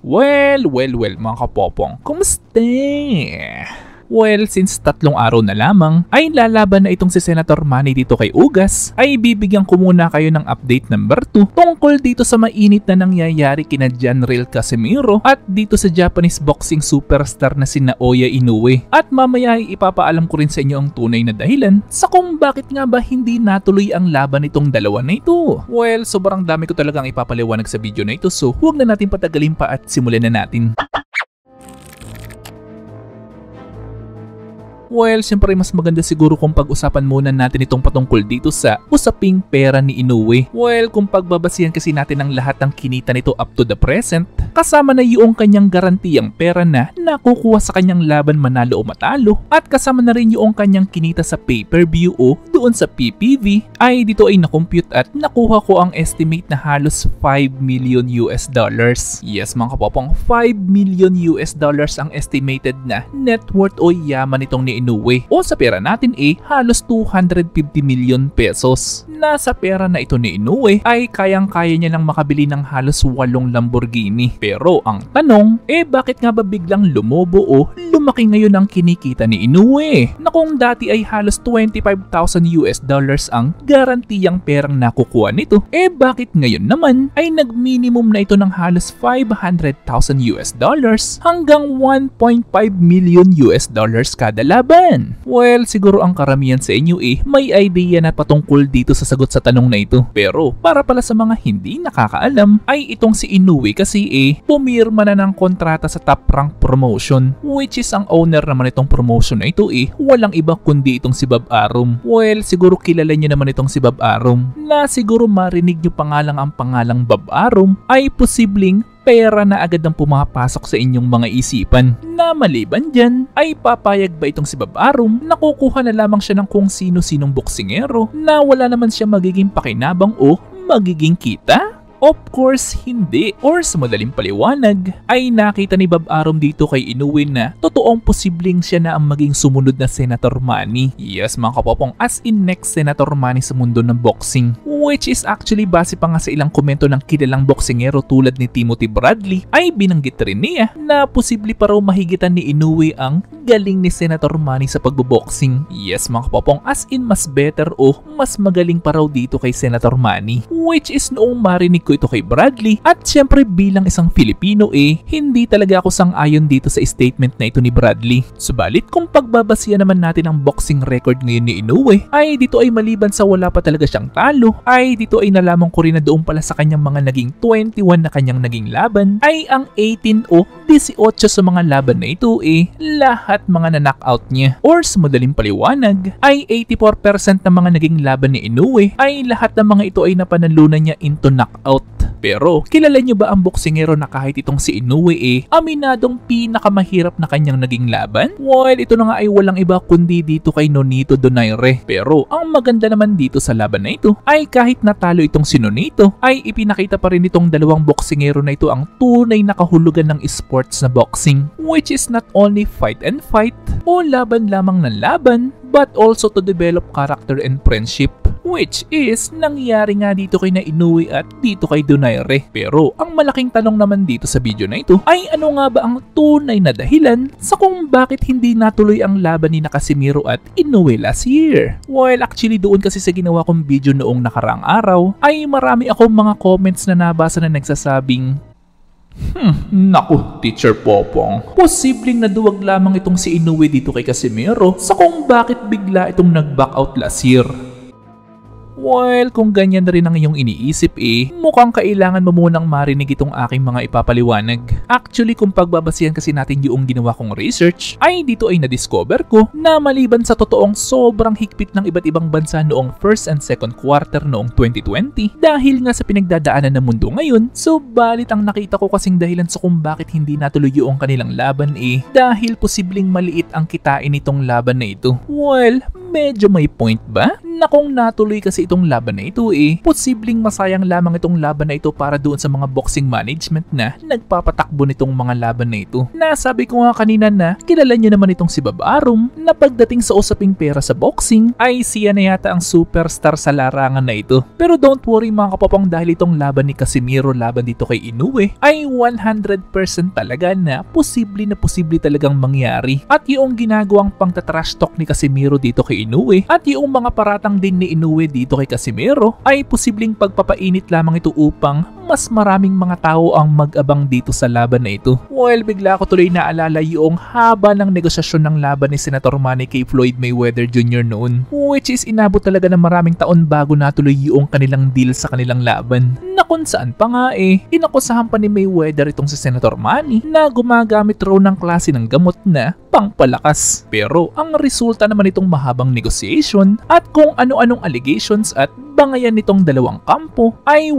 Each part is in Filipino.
Well, well, well mga kapopong, kumusta? Well, since tatlong araw na lamang ay lalaban na itong si Senator Manny dito kay Ugas, ay bibigyan ko muna kayo ng update number 2 tungkol dito sa mainit na nangyayari kina Janril Casimiro at dito sa Japanese boxing superstar na si Naoya Inoue. At mamaya ay ipapaalam ko rin sa inyo ang tunay na dahilan sa kung bakit nga ba hindi natuloy ang laban nitong dalawa na ito. Well, sobrang dami ko talagang ipapaliwanag sa video na ito so huwag na natin patagalin pa at simulan na natin. Well, siyempre mas maganda siguro kung pag-usapan muna natin itong patungkol dito sa usaping pera ni Inoue. Well, kung pagbabasihan kasi natin ang lahat ng kinita nito up to the present, kasama na yung kanyang garantiyang pera na nakukuha sa kanyang laban manalo o matalo at kasama na rin yung kanyang kinita sa pay-per-view o doon sa PPV ay dito ay nakompute at nakuha ko ang estimate na halos 5 million US dollars. Yes mga kapopong, 5 million US dollars ang estimated na net worth o yaman nitong ni Inoue o sa pera natin eh halos 250 million pesos. Nasa pera na ito ni Inoue ay kayang-kaya niya nang makabili ng halos 8 Lamborghini. Pero ang tanong, eh bakit nga ba biglang lumobo o lumaki ngayon ang kinikita ni Inoue? Na kung dati ay halos 25,000 US dollars ang garantiyang perang nakukuha nito, eh bakit ngayon naman ay nag-minimum na ito ng halos 500,000 US dollars hanggang 1.5 million US dollars kada laban? Well, siguro ang karamihan sa inyo eh may idea na patungkol dito sa sagot sa tanong na ito. Pero para pala sa mga hindi nakakaalam ay itong si Inoue kasi eh pumirma na ng kontrata sa top rank promotion which is ang owner naman itong promotion na ito eh walang iba kundi itong si Bob Arum. Well, siguro kilala niyo naman itong si Bob Arum na siguro marinig niyo pangalang ang pangalang Bob Arum ay posibleng pera na agad ang pumapasok sa inyong mga isipan. Na maliban dyan, ay papayag ba itong si Bob Arum na kukuha na lamang siya ng kung sino-sinong boksingero na wala naman siya magiging pakinabang o magiging kita? Of course, hindi. Or sa madaling paliwanag, ay nakita ni Bob Arum dito kay Inoue na totoong posibleng siya na ang maging sumunod na Senator Manny. Yes mga kapopong, as in next Senator Manny sa mundo ng boxing. Which is actually base pa nga sa ilang komento ng kilalang boksingero tulad ni Timothy Bradley ay binanggit rin niya na posible pa raw mahigitan ni Inoue ang galing ni Senator Manny sa pagboboxing. Yes mga kapopong, as in mas better o mas magaling pa raw dito kay Senator Manny. Which is noong marinig ko ito kay Bradley at syempre bilang isang Filipino eh, hindi talaga ako sang-ayon dito sa statement na ito ni Bradley. Subalit kung pagbabasihan naman natin ang boxing record ngayon ni Inoue ay dito ay maliban sa wala pa talaga siyang talo ay dito ay nalaman ko rin na doon pala sa kanyang mga naging 21 na kanyang naging laban ay ang 18 o 18 sa mga laban na ito eh lahat mga na-knockout niya. Or sa madaling paliwanag ay 84% ng mga naging laban ni Inoue ay lahat ng mga ito ay napanalunan niya into knockout. Pero kilala niyo ba ang boksingero na kahit itong si Inoue eh aminadong pinakamahirap na kanyang naging laban? Well, ito na nga ay walang iba kundi dito kay Nonito Donaire. Pero ang maganda naman dito sa laban na ito ay kahit natalo itong si Nonito ay ipinakita pa rin itong dalawang boksingero na ito ang tunay na kahulugan ng sports na boxing which is not only fight and fight o laban lamang ng laban but also to develop character and friendship which is nangyari nga dito kay na Inoue at dito kay Donaire. Pero ang malaking tanong naman dito sa video na ito ay ano nga ba ang tunay na dahilan sa kung bakit hindi natuloy ang laban ni Casimiro at Inoue last year? Well actually doon kasi sa ginawa kong video noong nakaraang araw ay marami akong mga comments na nabasa na nagsasabing Hmm, naku, Teacher Popong. Posibleng naduwag lamang itong si Inoue dito kay Casimiro sa kung bakit bigla itong nag-back out last year. Well, kung ganyan na rin ang iyong iniisip eh, mukhang kailangan mo munang marinig itong aking mga ipapaliwanag. Actually, kung pagbabasihan kasi natin yung ginawa kong research, ay dito ay na-discover ko na maliban sa totoong sobrang higpit ng iba't ibang bansa noong first and second quarter noong 2020, dahil nga sa pinagdadaanan ng mundo ngayon, so balit ang nakita ko kasing dahilan sa kung bakit hindi natuloy yung kanilang laban eh, dahil posibleng maliit ang kitain nitong laban na ito. Well, medyo may point ba? Na kung natuloy kasi itong laban na ito eh, posibleng masayang lamang itong laban na ito para doon sa mga boxing management na nagpapatakbo nitong mga laban na ito. Nasabi ko nga kanina na kilala nyo naman itong si Bob Arum na pagdating sa usaping pera sa boxing ay siya na yata ang superstar sa larangan na ito. Pero don't worry mga kapapang dahil itong laban ni Casimiro laban dito kay Inoue ay 100% talaga na posible na posible talagang mangyari. At yung ginagawang pangtatrash talk ni Casimiro dito kay Inoue at yung mga paratang din ni Inoue dito kay Casimiro ay posibleng pagpapainit lamang ito upang mas maraming mga tao ang mag-abang dito sa laban na ito. Well, bigla ko tuloy naalala yung haba ng negosasyon ng laban ni Senator Manny kay Floyd Mayweather Jr. noon. Which is inabot talaga ng maraming taon bago natuloy yung kanilang deal sa kanilang laban. Na kung saan pa nga eh, inakusahan pa ni Mayweather itong si Senator Manny na gumagamit raw ng klase ng gamot na pangpalakas. Pero ang resulta naman itong mahabang negotiation at kung ano-anong allegations at bangayan nitong dalawang kampo ay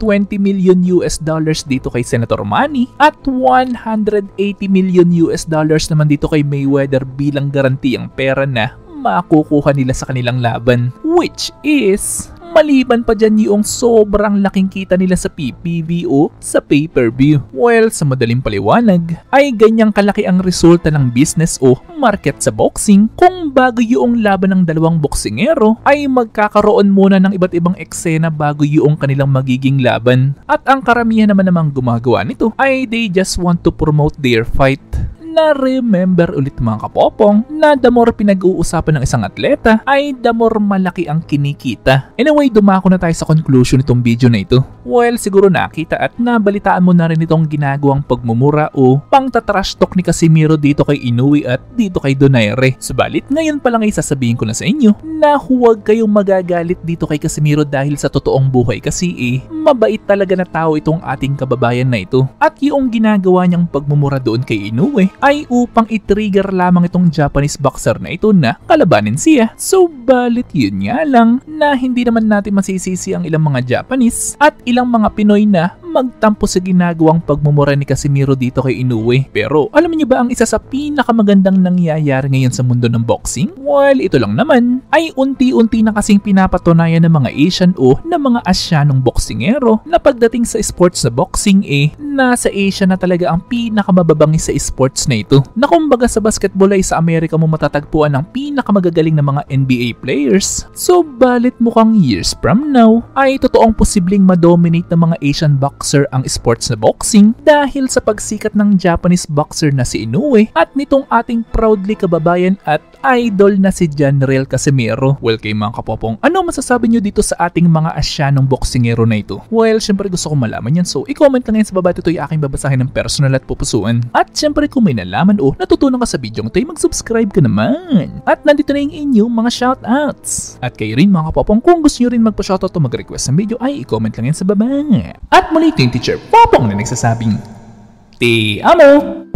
120 million US dollars dito kay Senator Manny at 180 million US dollars naman dito kay Mayweather bilang garantiyang pera na makukuha nila sa kanilang laban which is Maliban pa dyan yung sobrang laking kita nila sa PPV o sa pay-per-view. Well, sa madaling paliwanag, ay ganyang kalaki ang resulta ng business o market sa boxing kung bago yung laban ng dalawang boksingero ay magkakaroon muna ng iba't ibang eksena bago yung kanilang magiging laban. At ang karamihan naman namang gumagawa nito ay they just want to promote their fight na remember ulit mga kapopong na the more pinag-uusapan ng isang atleta ay the more malaki ang kinikita. Anyway, dumako na tayo sa conclusion nitong video na ito. Well, siguro nakita at nabalitaan mo na rin itong ginagawang pagmumura o pangtatrash talk ni Casimiro dito kay Inoue at dito kay Donaire. Subalit, ngayon pa lang ay sasabihin ko na sa inyo na huwag kayong magagalit dito kay Casimiro dahil sa totoong buhay kasi eh, mabait talaga na tao itong ating kababayan na ito. At yung ginagawa niyang pagmumura doon kay Inoue ay upang i-trigger lamang itong Japanese boxer na ito na kalabanin siya. So balit yun nga lang na hindi naman natin masisisi ang ilang mga Japanese at ilang mga Pinoy na magtampo sa ginagawang pagmumura ni Casimiro dito kay Inoue. Pero alam niyo ba ang isa sa pinakamagandang nangyayari ngayon sa mundo ng boxing? Well, ito lang naman ay unti-unti na kasing pinapatunayan ng mga Asian o ng mga Asyanong boksingero na pagdating sa sports na boxing eh, nasa Asia na talaga ang pinakamababangis sa sports na ito. Na kumbaga sa basketball ay sa Amerika mo matatagpuan ang pinakamagagaling na mga NBA players. So balit mukhang years from now ay totoong posibleng madominate ng mga Asian boxer ang sports na boxing dahil sa pagsikat ng Japanese boxer na si Inoue at nitong ating proudly kababayan at idol na si Janriel Casimiro. Well kay mga kapopong, ano masasabi nyo dito sa ating mga Asyanong boksingero na ito? Well, syempre gusto ko malaman yan so i-comment lang yan sa baba ito ay aking babasahin ng personal at pupusuan. At syempre kung may nalaman o natutunan ka sa video ito ay mag-subscribe ka naman. At nandito na yung inyong mga shoutouts. At kayo rin mga kapopong kung gusto nyo rin magpa-shoutout o mag-request ng video ay i-comment lang yan sa baba. At muli yung teacher Popong na nagsasabing, Te amo!